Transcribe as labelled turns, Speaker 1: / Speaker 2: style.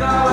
Speaker 1: 감사합니다.